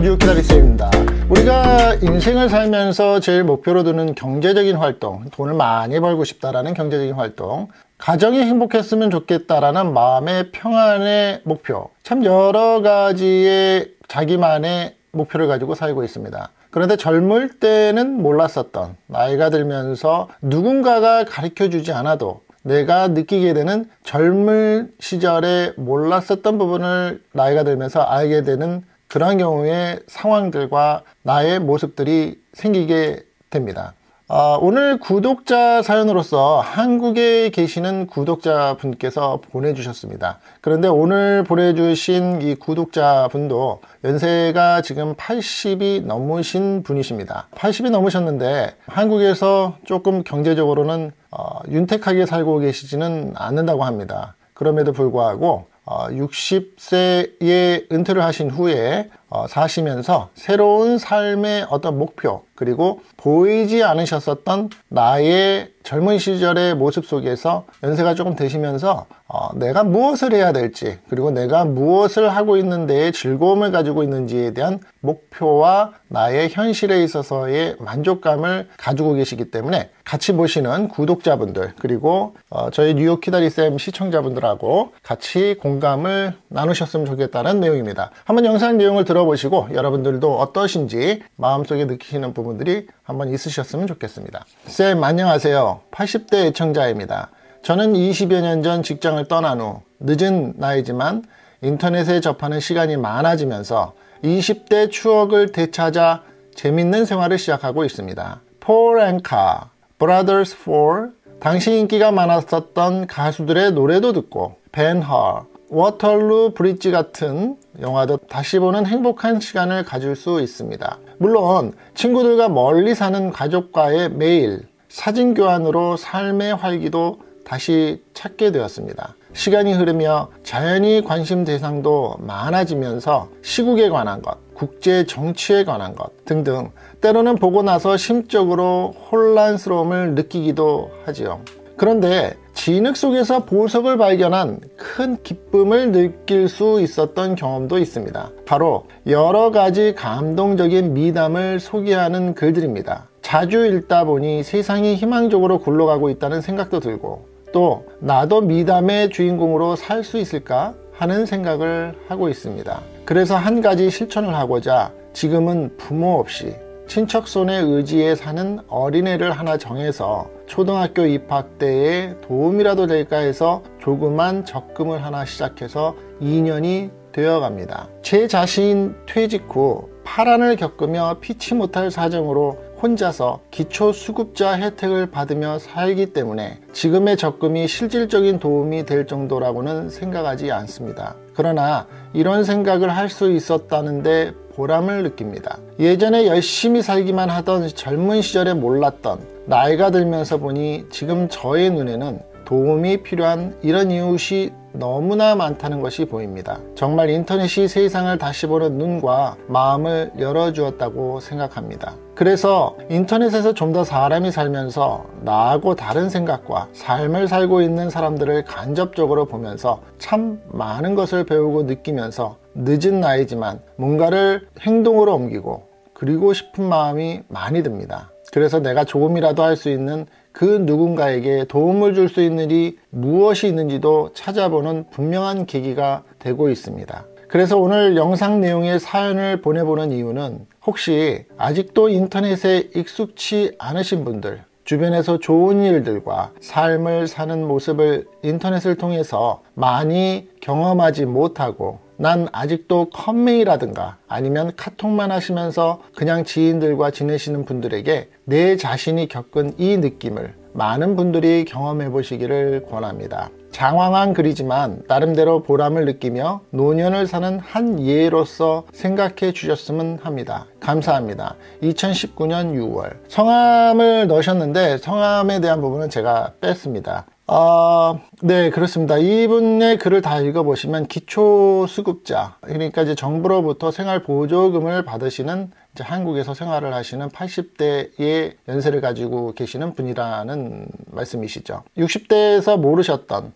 뉴욕 기다리쌤입니다. 우리가 인생을 살면서 제일 목표로 두는 경제적인 활동, 돈을 많이 벌고 싶다라는 경제적인 활동, 가정이 행복했으면 좋겠다라는 마음의 평안의 목표, 참 여러 가지의 자기만의 목표를 가지고 살고 있습니다. 그런데 젊을 때는 몰랐었던 나이가 들면서 누군가가 가르쳐 주지 않아도 내가 느끼게 되는 젊은 시절에 몰랐었던 부분을 나이가 들면서 알게 되는 그런 경우의 상황들과 나의 모습들이 생기게 됩니다. 어, 오늘 구독자 사연으로서 한국에 계시는 구독자분께서 보내주셨습니다. 그런데 오늘 보내주신 이 구독자분도 연세가 지금 80이 넘으신 분이십니다. 80이 넘으셨는데 한국에서 조금 경제적으로는 어, 윤택하게 살고 계시지는 않는다고 합니다. 그럼에도 불구하고 60세에 어, 은퇴를 하신 후에 어, 사시면서 새로운 삶의 어떤 목표 그리고 보이지 않으셨었던 나의 젊은 시절의 모습 속에서 연세가 조금 되시면서 어, 내가 무엇을 해야 될지 그리고 내가 무엇을 하고 있는 데에 즐거움을 가지고 있는지에 대한 목표와 나의 현실에 있어서의 만족감을 가지고 계시기 때문에 같이 보시는 구독자분들 그리고 어, 저희 뉴욕 키다리쌤 시청자분들하고 같이 공감을 나누셨으면 좋겠다는 내용입니다. 한번 영상 내용을 들어보시고 여러분들도 어떠신지 마음속에 느끼시는 부분 들이 한번 있으셨으면 좋겠습니다. 쌤 안녕하세요. 80대 애청자입니다. 저는 20여 년 전 직장을 떠난 후 늦은 나이지만 인터넷에 접하는 시간이 많아지면서 20대 추억을 되찾아 재밌는 생활을 시작하고 있습니다. 폴 앤카, Brothers 4, 당시 인기가 많았었던 가수들의 노래도 듣고 벤허, 워털루 브릿지 같은 영화도 다시 보는 행복한 시간을 가질 수 있습니다. 물론 친구들과 멀리 사는 가족과의 매일 사진 교환으로 삶의 활기도 다시 찾게 되었습니다. 시간이 흐르며 자연히 관심 대상도 많아지면서 시국에 관한 것, 국제 정치에 관한 것 등등 때로는 보고 나서 심적으로 혼란스러움을 느끼기도 하지요. 그런데 진흙 속에서 보석을 발견한 큰 기쁨을 느낄 수 있었던 경험도 있습니다. 바로 여러 가지 감동적인 미담을 소개하는 글들입니다. 자주 읽다 보니 세상이 희망적으로 굴러가고 있다는 생각도 들고 또 나도 미담의 주인공으로 살 수 있을까 하는 생각을 하고 있습니다. 그래서 한 가지 실천을 하고자 지금은 부모 없이 친척 손에 의지해 사는 어린애를 하나 정해서 초등학교 입학 때에 도움이라도 될까 해서 조그만 적금을 하나 시작해서 2년이 되어 갑니다. 제 자신 퇴직 후 파란을 겪으며 피치 못할 사정으로 혼자서 기초수급자 혜택을 받으며 살기 때문에 지금의 적금이 실질적인 도움이 될 정도라고는 생각하지 않습니다. 그러나 이런 생각을 할 수 있었다는데 보람을 느낍니다. 예전에 열심히 살기만 하던 젊은 시절에 몰랐던 나이가 들면서 보니 지금 저의 눈에는 도움이 필요한 이런 이웃이 너무나 많다는 것이 보입니다. 정말 인터넷이 세상을 다시 보는 눈과 마음을 열어주었다고 생각합니다. 그래서 인터넷에서 좀 더 사람이 살면서 나하고 다른 생각과 삶을 살고 있는 사람들을 간접적으로 보면서 참 많은 것을 배우고 느끼면서 늦은 나이지만 뭔가를 행동으로 옮기고 그리고 싶은 마음이 많이 듭니다. 그래서 내가 조금이라도 할 수 있는 그 누군가에게 도움을 줄 수 있는 일이 무엇이 있는지도 찾아보는 분명한 계기가 되고 있습니다. 그래서 오늘 영상 내용의 사연을 보내보는 이유는 혹시 아직도 인터넷에 익숙치 않으신 분들, 주변에서 좋은 일들과 삶을 사는 모습을 인터넷을 통해서 많이 경험하지 못하고 난 아직도 컴메이라든가 아니면 카톡만 하시면서 그냥 지인들과 지내시는 분들에게 내 자신이 겪은 이 느낌을 많은 분들이 경험해 보시기를 권합니다. 장황한 글이지만 나름대로 보람을 느끼며 노년을 사는 한 예로서 생각해 주셨으면 합니다. 감사합니다. 2019년 6월 성함을 넣으셨는데 성함에 대한 부분은 제가 뺐습니다. 어, 네, 그렇습니다. 이분의 글을 다 읽어보시면 기초수급자, 그러니까 이제 정부로부터 생활보조금을 받으시는 한국에서 생활을 하시는 80대의 연세를 가지고 계시는 분이라는 말씀이시죠. 60대에서 모르셨던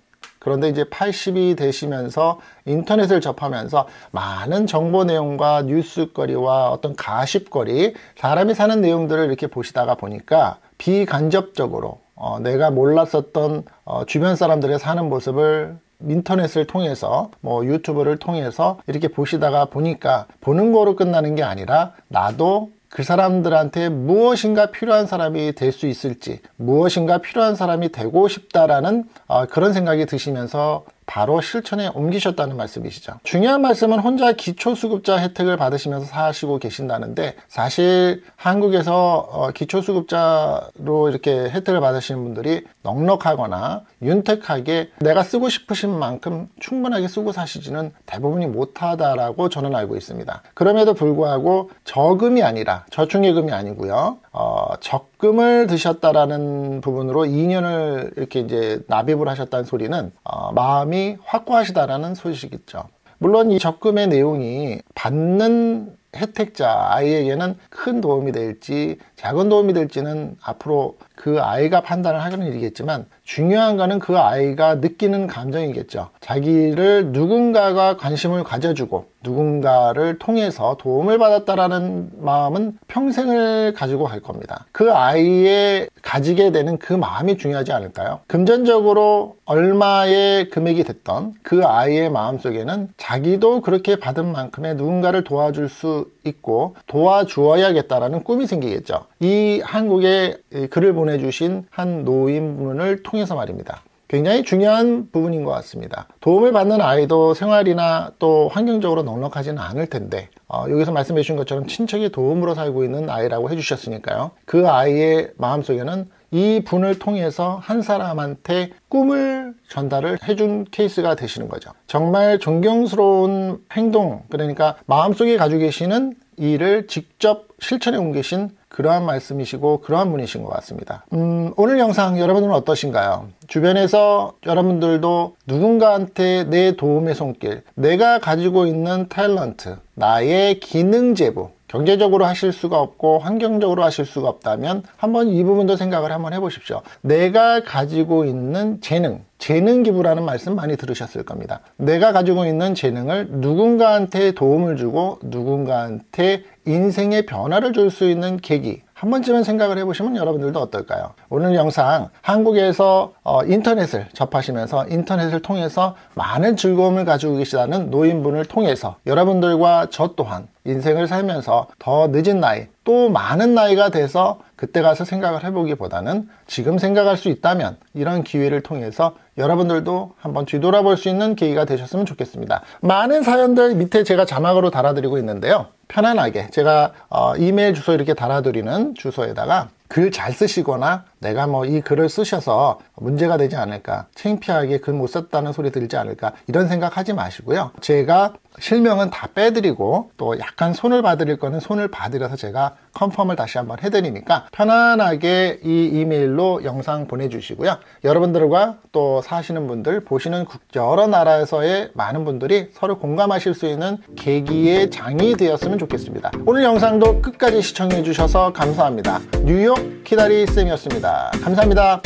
그런데 이제 80이 되시면서 인터넷을 접하면서 많은 정보 내용과 뉴스거리와 어떤 가십거리, 사람이 사는 내용들을 이렇게 보시다가 보니까 비간접적으로 어, 내가 몰랐었던 어, 주변 사람들의 사는 모습을 인터넷을 통해서 뭐 유튜브를 통해서 이렇게 보시다가 보니까 보는 거로 끝나는 게 아니라 나도 그 사람들한테 무엇인가 필요한 사람이 될 수 있을지 무엇인가 필요한 사람이 되고 싶다라는 어, 그런 생각이 드시면서 바로 실천에 옮기셨다는 말씀이시죠. 중요한 말씀은 혼자 기초수급자 혜택을 받으시면서 사시고 계신다는데 사실 한국에서 어, 기초수급자로 이렇게 혜택을 받으시는 분들이 넉넉하거나 윤택하게 내가 쓰고 싶으신 만큼 충분하게 쓰고 사시지는 대부분이 못하다라고 저는 알고 있습니다. 그럼에도 불구하고 저금이 아니라 저축예금이 아니고요. 어, 적금을 드셨다라는 부분으로 2년을 이렇게 이제 납입을 하셨다는 소리는 어, 마음이 확고하시다라는 소식이죠. 물론 이 적금의 내용이 받는 혜택자 아이에게는 큰 도움이 될지 작은 도움이 될지는 앞으로 그 아이가 판단을 하는 일이겠지만 중요한 거는 그 아이가 느끼는 감정이겠죠. 자기를 누군가가 관심을 가져주고 누군가를 통해서 도움을 받았다라는 마음은 평생을 가지고 갈 겁니다. 그 아이의 가지게 되는 그 마음이 중요하지 않을까요? 금전적으로 얼마의 금액이 됐던 그 아이의 마음 속에는 자기도 그렇게 받은 만큼의 누군가를 도와줄 수 있고 도와주어야겠다라는 꿈이 생기겠죠. 이 한국에 글을 보내주신 한 노인분을 통해서 말입니다. 굉장히 중요한 부분인 것 같습니다. 도움을 받는 아이도 생활이나 또 환경적으로 넉넉하지는 않을 텐데 어, 여기서 말씀해 주신 것처럼 친척이 도움으로 살고 있는 아이라고 해주셨으니까요. 그 아이의 마음속에는 이 분을 통해서 한 사람한테 꿈을 전달을 해준 케이스가 되시는 거죠. 정말 존경스러운 행동, 그러니까 마음속에 가지고 계시는 일을 직접 실천에 옮기신 그러한 말씀이시고 그러한 분이신 것 같습니다. 음, 오늘 영상 여러분들은 어떠신가요? 주변에서 여러분들도 누군가한테 내 도움의 손길, 내가 가지고 있는 탤런트, 나의 기능 제보, 경제적으로 하실 수가 없고 환경적으로 하실 수가 없다면 한번 이 부분도 생각을 한번 해보십시오. 내가 가지고 있는 재능, 재능 기부라는 말씀 많이 들으셨을 겁니다. 내가 가지고 있는 재능을 누군가한테 도움을 주고 누군가한테 인생의 변화를 줄 수 있는 계기, 한 번쯤은 생각을 해보시면 여러분들도 어떨까요? 오늘 영상 한국에서 어, 인터넷을 접하시면서 인터넷을 통해서 많은 즐거움을 가지고 계시다는 노인분을 통해서 여러분들과 저 또한 인생을 살면서 더 늦은 나이 또 많은 나이가 돼서 그때 가서 생각을 해보기보다는 지금 생각할 수 있다면 이런 기회를 통해서 여러분들도 한번 뒤돌아볼 수 있는 계기가 되셨으면 좋겠습니다. 많은 사연들 밑에 제가 자막으로 달아드리고 있는데요. 편안하게 제가 어, 이메일 주소 이렇게 달아드리는 주소에다가 글 잘 쓰시거나 내가 뭐 이 글을 쓰셔서 문제가 되지 않을까 창피하게 글 못 썼다는 소리 들지 않을까 이런 생각 하지 마시고요. 제가 실명은 다 빼드리고 또 약간 손을 봐드릴 거는 손을 봐드려서 제가 컨펌을 다시 한번 해드리니까 편안하게 이 이메일로 영상 보내주시고요. 여러분들과 또 사시는 분들 보시는 여러 나라에서의 많은 분들이 서로 공감하실 수 있는 계기의 장이 되었으면 좋겠습니다. 오늘 영상도 끝까지 시청해 주셔서 감사합니다. 뉴욕 키다리 쌤이었 습니다 감사합니다.